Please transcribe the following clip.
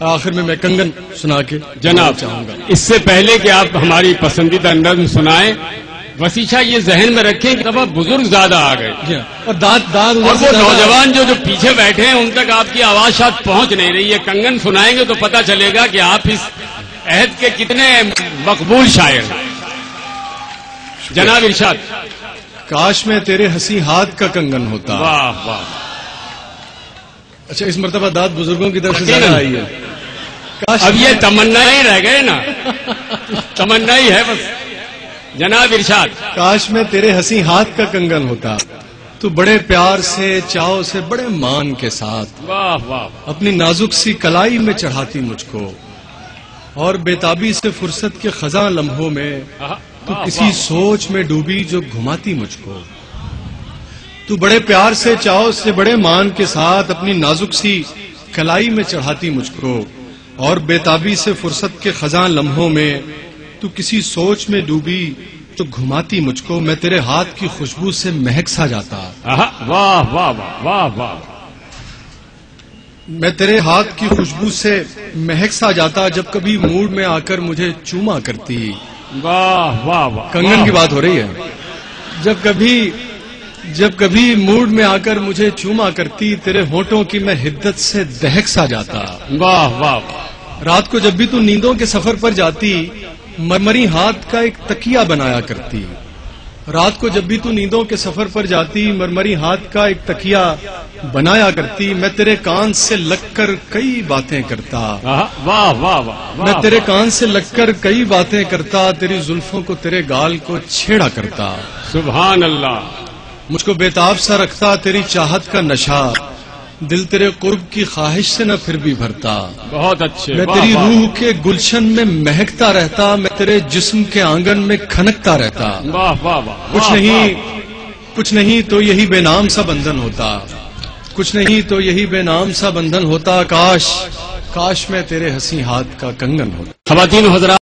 आखिर में मैं कंगन सुना के जनाब चाहूँगा। इससे पहले कि आप हमारी पसंदीदा नज्म सुनाएँ वसीशा ये जहन में रखें कि अब बुज़ुर्ग ज़्यादा आ गए। हाँ। और दांत दांत और वो नौजवान जो जो पीछे बैठे हैं उन तक आपकी आवाज़ शायद पहुँच नहीं रही है। कंगन सुनाएँगे तो पता चलेगा कि आप इस अहद के कितने मकबूल शायर हैं। जनाब इरशाद। काश में तेरे हँसी हाथ का कंगन होता। वाह वाह। अच्छा इस मरतबा दांत बुज़ुर्गों की तरफ़ से ज़्यादा आई है। अब ये तमन्ना ही रह गए ना। तमन्ना ही है बस। जनाब इरशाद। काश में तेरे हँसी हाथ का कंगन होता। तू बड़े प्यार से चाव से बड़े मान के साथ वाह वाह। अपनी नाजुक सी कलाई में चढ़ाती मुझको। और बेताबी से फुर्सत के खजा लम्हों में तू किसी सोच में डूबी जो घुमाती मुझको। तू बड़े प्यार से चाव से बड़े मान के साथ अपनी नाजुक सी कलाई में चढ़ाती मुझको। और बेताबी से फुर्सत के खजा लम्हों में तू किसी सोच में डूबी तो घुमाती मुझको मैं तेरे हाथ की खुशबू से महक सा जाता। वाह वाह वाह वाह वाह। मैं तेरे हाथ की खुशबू से महक सा जाता जब कभी मूड में आकर मुझे चूमा करती। वाह वाह वाह कंगन की बात हो रही है। जब कभी जब कभी मूड में आकर मुझे चूमा करती तेरे होठों की मैं हिद्दत से दहक सा जाता। वाह वाह वाह। रात को जब भी तू नींदों के सफ़र पर जाती मरमरी हाथ का एक तकिया बनाया करती। रात को जब भी तू नींदों के सफ़र पर जाती मरमरी हाथ का एक तकिया बनाया करती मैं तेरे कान से लगकर कई बातें करता। वाह वाह वाह मैं तेरे कान से लगकर कई बातें करता तेरी जुल्फों को तेरे गाल को छेड़ा करता। सुबह अल्लाह। मुझको बेताब सा रखता तेरी चाहत का नशा। दिल तेरे कुर्ब की ख्वाहिश से न फिर भी भरता। बहुत अच्छे मैं तेरी रूह के गुलशन में महकता रहता मैं तेरे जिस्म के आँगन में खनकता रहता। वाह वाह वाह कुछ नहीं कुछ नहीं तो यही बेनाम सा बंधन होता। कुछ नहीं तो यही बेनाम सा बंधन होता काश काश मैं तेरे हँसी हाथ का कंगन होता। खवातीन हजरा